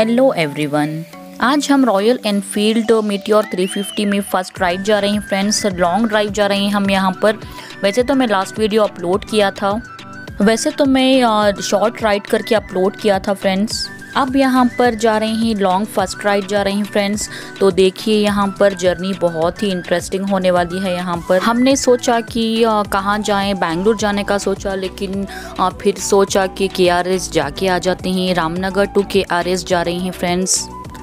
Hello everyone आज हम royal Enfield meteor 350 में फ़र्स्ट राइड जा रहे हैं फ्रेंड्स लॉन्ग ड्राइव जा रहे हैं हम यहाँ पर. वैसे तो मैं लास्ट वीडियो अपलोड किया था. वैसे तो मैं शॉर्ट राइड करके अपलोड किया था फ्रेंड्स अब यहाँ पर जा रहे हैं लॉन्ग फ़र्स्ट राइड जा रहे हैं फ्रेंड्स तो देखिए यहाँ पर जर्नी बहुत ही इंटरेस्टिंग होने वाली है यहाँ पर. हमने सोचा कि कहाँ जाएँ बैंगलोर जाने का सोचा, लेकिन फिर सोचा कि के आर एस जाके आ जाते हैं. Ramnagar to K R S जा रहे हैं फ्रेंड्स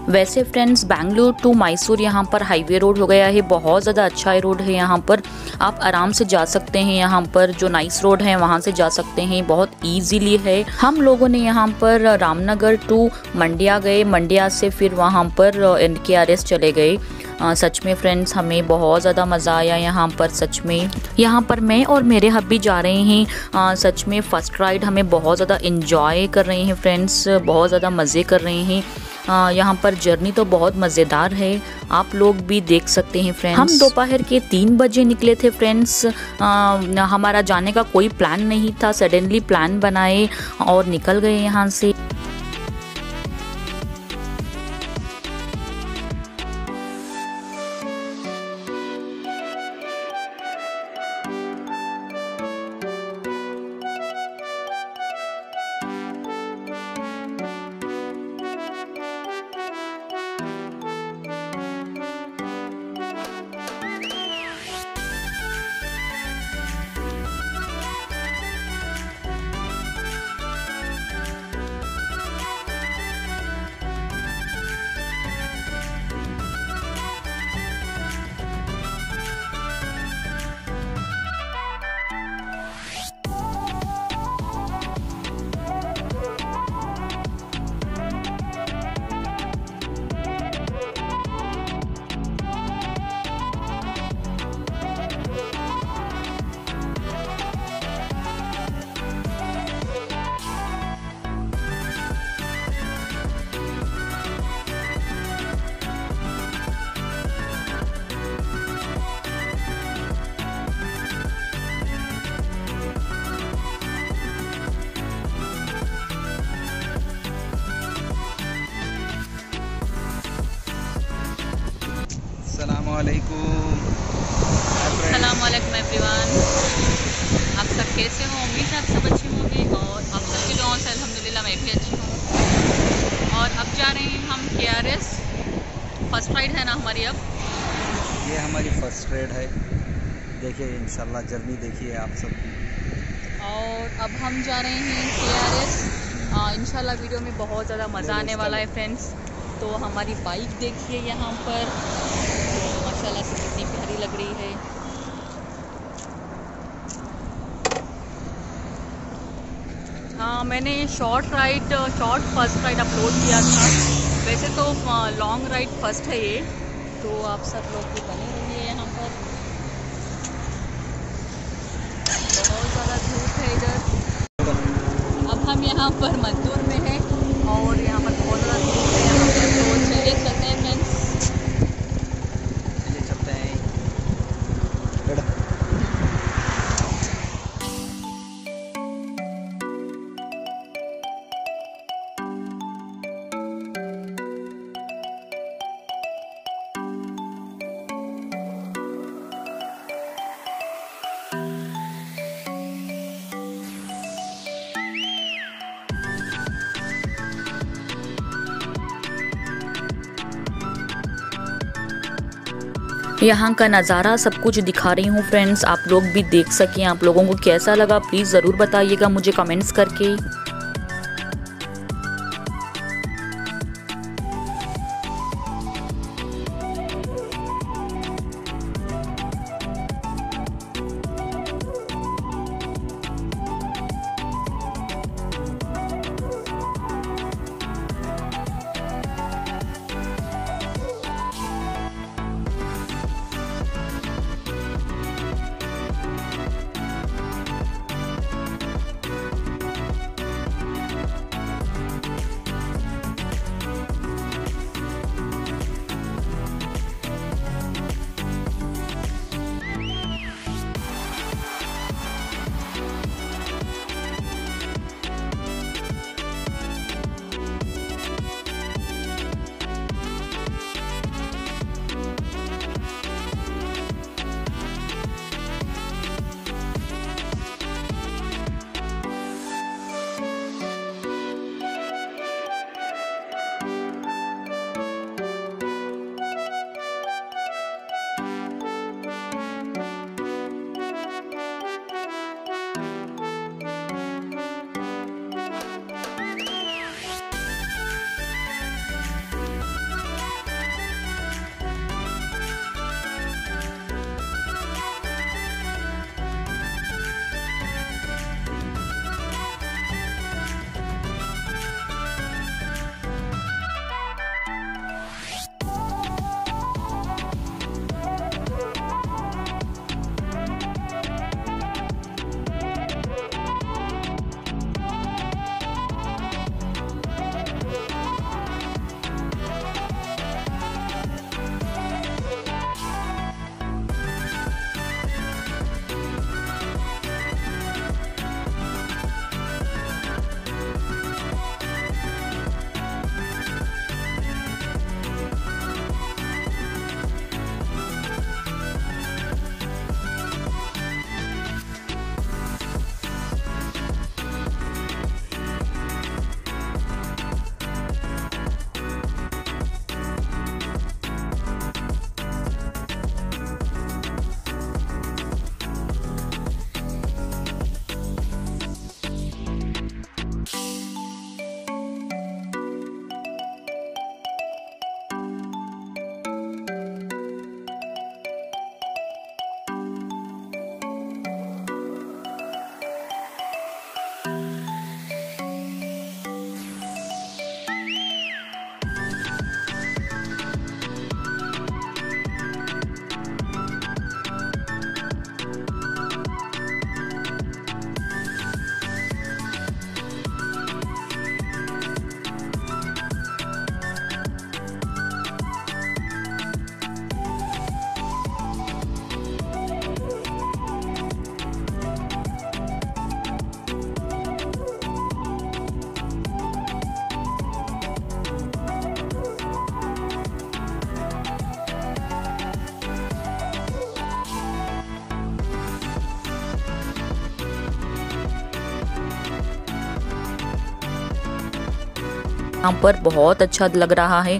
वैसे फ्रेंड्स बैंगलोर टू मैसूर यहाँ पर हाईवे रोड हो गया है। बहुत ज़्यादा अच्छा रोड है यहाँ पर। आप आराम से जा सकते हैं यहाँ पर। जो नाइस रोड है वहाँ से जा सकते हैं। बहुत ईजीली है। हम लोगों ने यहाँ पर रामनगर टू मंडिया गए। मंडिया से फिर वहाँ पर एन चले गए। आ, सच में फ्रेंड्स हमें बहुत ज़्यादा मज़ा आया यहाँ पर सच में। यहाँ पर मैं और मेरे हब्बी जा रहे हैं। आ, सच में फ़र्स्ट राइड हमें बहुत ज़्यादा इन्जॉय कर रहे हैं फ्रेंड्स बहुत ज़्यादा मज़े कर रहे हैं। यहाँ पर जर्नी तो बहुत मज़ेदार है। आप लोग भी देख सकते हैं फ्रेंड्स हम दोपहर के तीन बजे निकले थे फ्रेंड्स हमारा जाने का कोई प्लान नहीं था। सडनली प्लान बनाए और निकल गए यहाँ से। सलामकुम एवरीवन आप सब कैसे हो? उम्मीद आप सब अच्छे होंगे और आप सबके दुआओं से अल्हम्दुलिल्लाह मैं भी अच्छी हूँ। और अब जा रहे हैं हम के आर एस फ़र्स्ट राइड है ना हमारी अब? ये हमारी फ़र्स्ट राइड है। देखिए इंशाल्लाह जर्नी देखिए आप सब और अब हम जा रहे हैं के आर एस इन वीडियो में बहुत ज़्यादा मज़ा आने वाला है। फ्रेंड्स तो हमारी बाइक देखिए यहाँ पर। से कितनी प्यारी लग रही है। हाँ मैंने short ride short first ride upload किया था। वैसे तो लॉन्ग राइड फ़र्स्ट है ये। तो आप सब लोग भी बने रहिए यहाँ पर। बहुत ज़्यादा धूप है इधर। अब हम यहाँ पर मजदूर में हैं और यहाँ यहाँ का नज़ारा सब कुछ दिखा रही हूँ फ्रेंड्स आप लोग भी देख सकें, आप लोगों को कैसा लगा? प्लीज़ ज़रूर बताइएगा मुझे कमेंट्स करके। यहाँ पर बहुत अच्छा लग रहा है।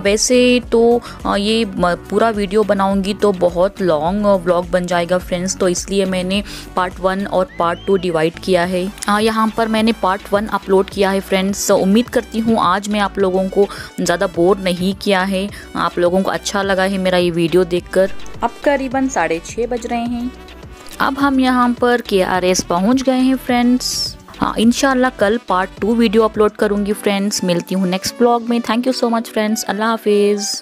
वैसे तो ये पूरा वीडियो बनाऊँगी तो बहुत लॉन्ग व्लॉग बन जाएगा फ्रेंड्स तो इसलिए मैंने पार्ट वन और पार्ट टू डिवाइड किया है। यहाँ पर मैंने पार्ट वन अपलोड किया है फ्रेंड्स उम्मीद करती हूँ आज मैं आप लोगों को ज़्यादा बोर नहीं किया है। आप लोगों को अच्छा लगा है मेरा ये वीडियो देखकर। अब करीबन साढ़े छः बज रहे हैं। अब हम यहाँ पर के आर एस पहुँच गए हैं फ्रेंड्स हाँ इनशाला कल पार्ट टू वीडियो अपलोड करूँगी फ्रेंड्स मिलती हूँ नेक्स्ट ब्लॉग में. Thank you so much friends अल्लाह हाफिज़.